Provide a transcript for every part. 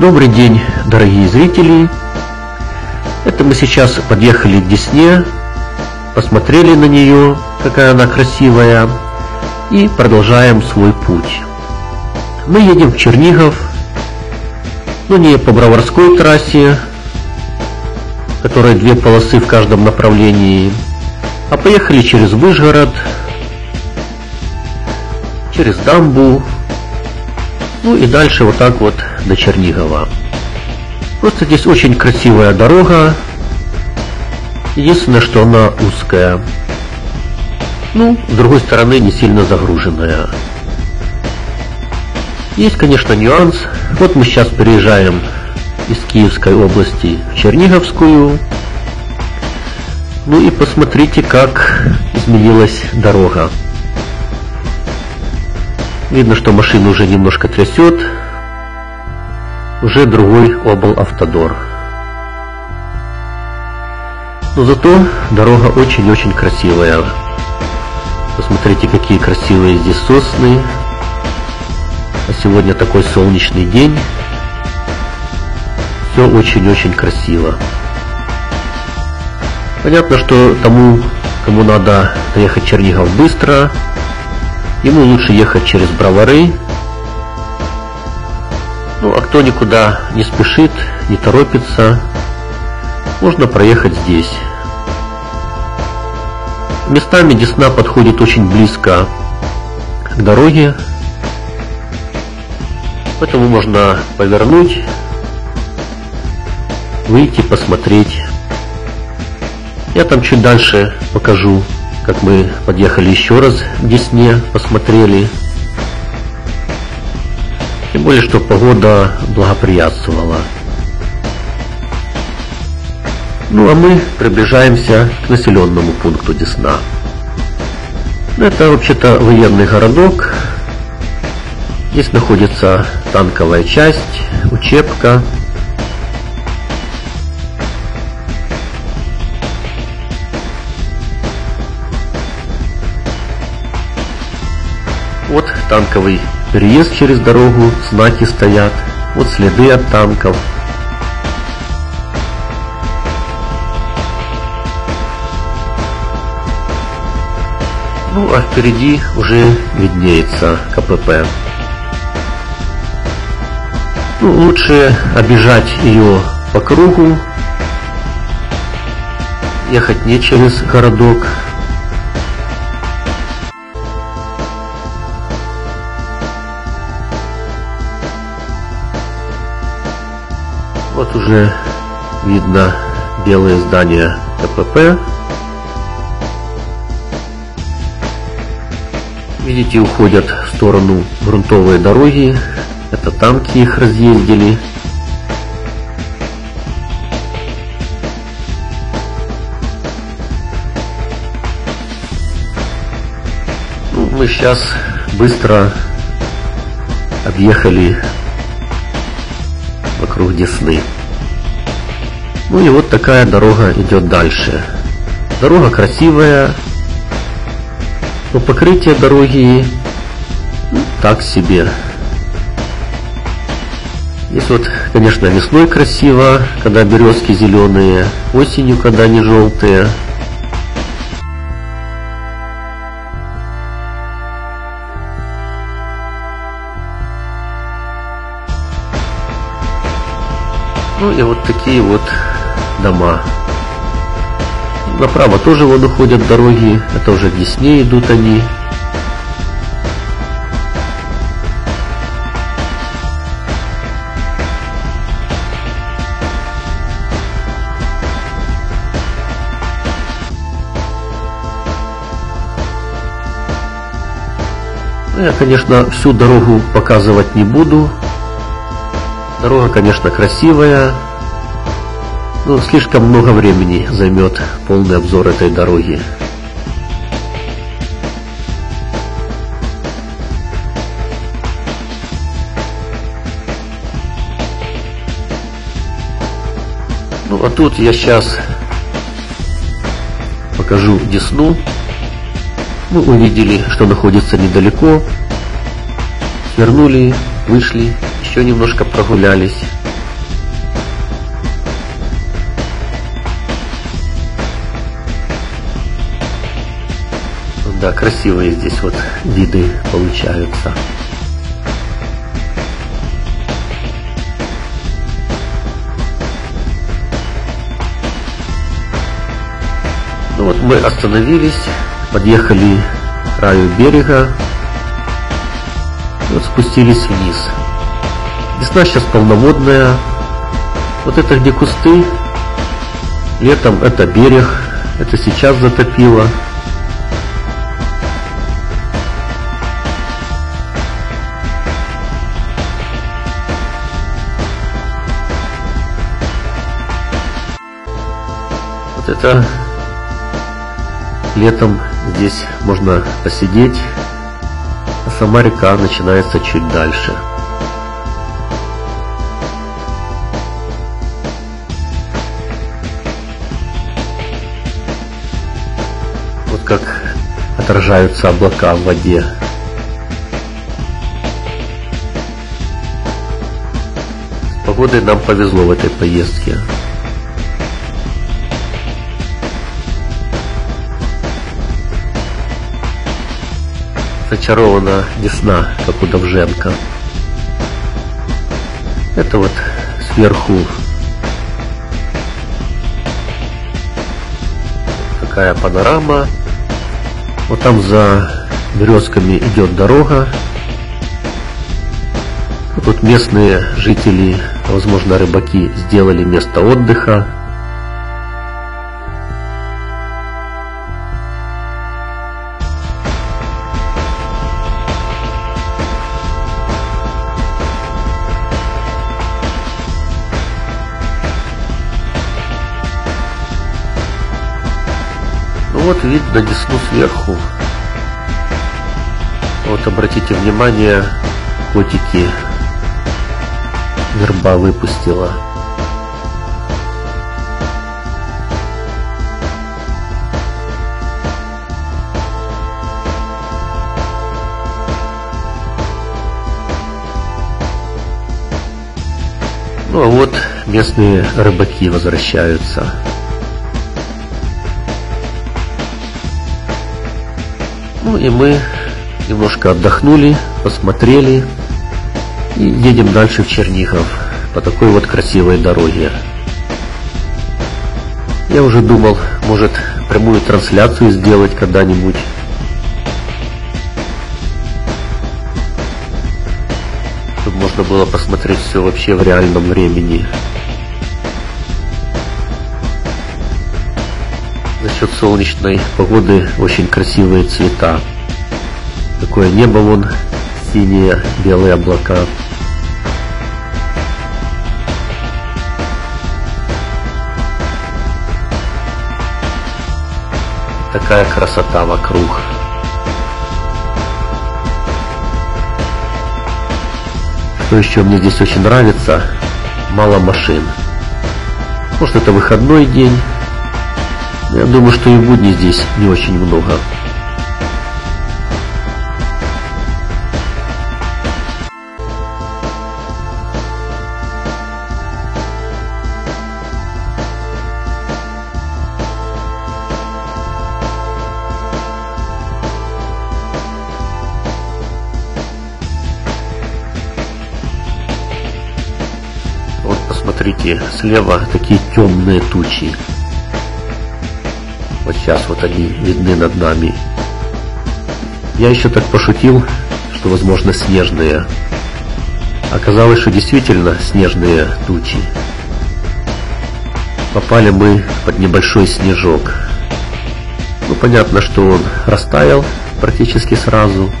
Добрый день, дорогие зрители! Это мы сейчас подъехали к Десне, посмотрели на нее, какая она красивая, и продолжаем свой путь. Мы едем в Чернигов, но не по Броварской трассе, которая две полосы в каждом направлении, а поехали через Выжгород, через Дамбу, ну и дальше вот так вот до Чернигова. Просто здесь очень красивая дорога. Единственное, что она узкая. Ну, с другой стороны, не сильно загруженная. Есть, конечно, нюанс. Вот мы сейчас переезжаем из Киевской области в Черниговскую. Ну и посмотрите, как изменилась дорога. Видно, что машину уже немножко трясет. Уже другой обл автодор. Но зато дорога очень-очень красивая. Посмотрите, какие красивые здесь сосны. А сегодня такой солнечный день. Все очень-очень красиво. Понятно, что тому, кому надо доехать Чернигов быстро, Ему лучше ехать через Бровары. Ну, а кто никуда не спешит, не торопится, можно проехать здесь. Местами Десна подходит очень близко к дороге, поэтому можно повернуть, выйти, посмотреть. Я там чуть дальше покажу как мы подъехали еще раз к Десне, посмотрели. Тем более, что погода благоприятствовала. Ну а мы приближаемся к населенному пункту Десна. Это вообще-то военный городок. Здесь находится танковая часть, учебка, Вот танковый переезд через дорогу, знаки стоят, вот следы от танков. Ну а впереди уже виднеется КПП. Ну, лучше обижать ее по кругу, ехать не через городок, Вот уже видно белые здания КПП. Видите, уходят в сторону грунтовые дороги. Это танки их разъездили. Ну, мы сейчас быстро объехали вокруг Десны. Ну и вот такая дорога идет дальше. Дорога красивая, но покрытие дороги ну, так себе. Здесь вот, конечно, весной красиво, когда березки зеленые, осенью, когда они желтые. Ну и вот такие вот дома. Направо тоже вон уходят дороги, это уже к Десне идут они. Ну, я, конечно, всю дорогу показывать не буду, Дорога, конечно, красивая, но слишком много времени займет полный обзор этой дороги. Ну а тут я сейчас покажу Десну. Мы увидели, что находится недалеко. Свернули, вышли еще немножко прогулялись. Да, красивые здесь вот виды получаются. Ну вот мы остановились, подъехали к краю берега, вот спустились вниз. Весна сейчас полноводная. Вот это где кусты, летом это берег, это сейчас затопило. Вот это летом здесь можно посидеть, а сама река начинается чуть дальше. Как отражаются облака в воде. С погодой нам повезло в этой поездке. зачарована весна, как у Довженко. Это вот сверху такая панорама. Вот там за березками идет дорога. Тут местные жители, возможно, рыбаки, сделали место отдыха. Вот вид на Десну сверху. Вот обратите внимание, котики верба выпустила. Ну а вот местные рыбаки возвращаются. Ну и мы немножко отдохнули, посмотрели и едем дальше в Чернигов по такой вот красивой дороге. Я уже думал, может прямую трансляцию сделать когда-нибудь. Чтобы можно было посмотреть все вообще в реальном времени. За счет солнечной погоды очень красивые цвета. Такое небо вон, синие, белые облака. Такая красота вокруг. Что еще мне здесь очень нравится, мало машин. Может это выходной день, я думаю, что и будни здесь не очень много. Посмотрите, слева такие темные тучи. Вот сейчас вот они видны над нами. Я еще так пошутил, что возможно снежные. Оказалось, что действительно снежные тучи. Попали мы под небольшой снежок. Ну, понятно, что он растаял практически сразу.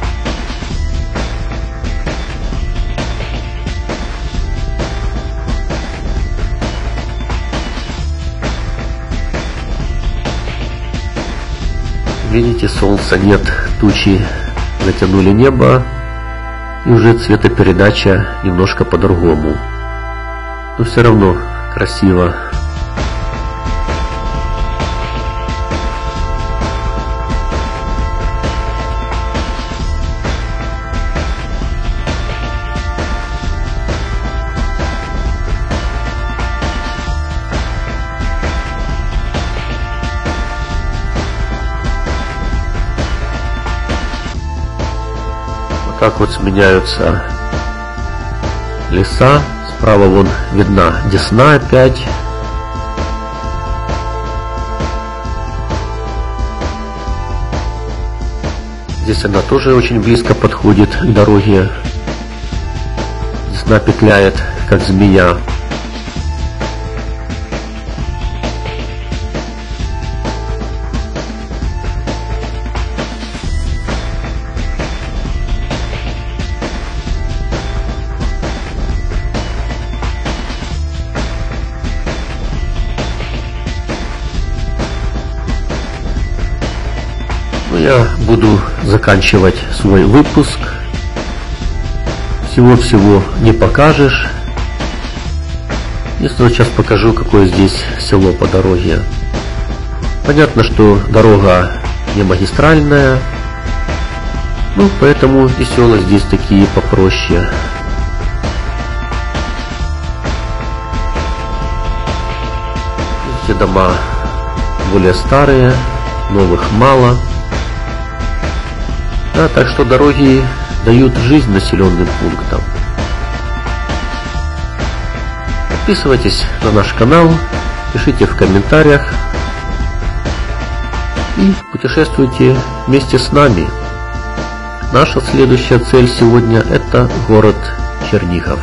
Видите, солнца нет, тучи затянули небо, и уже цветопередача немножко по-другому. Но все равно красиво. Так вот сменяются леса. Справа вон видна Десна опять. Здесь она тоже очень близко подходит к дороге. Десна петляет, как змея. Я буду заканчивать свой выпуск. Всего-всего не покажешь. Если сейчас покажу, какое здесь село по дороге. Понятно, что дорога не магистральная, ну, поэтому и села здесь такие попроще. Эти дома более старые, новых мало. Да, так что дороги дают жизнь населенным пунктам. Подписывайтесь на наш канал, пишите в комментариях и путешествуйте вместе с нами. Наша следующая цель сегодня это город Чернигов.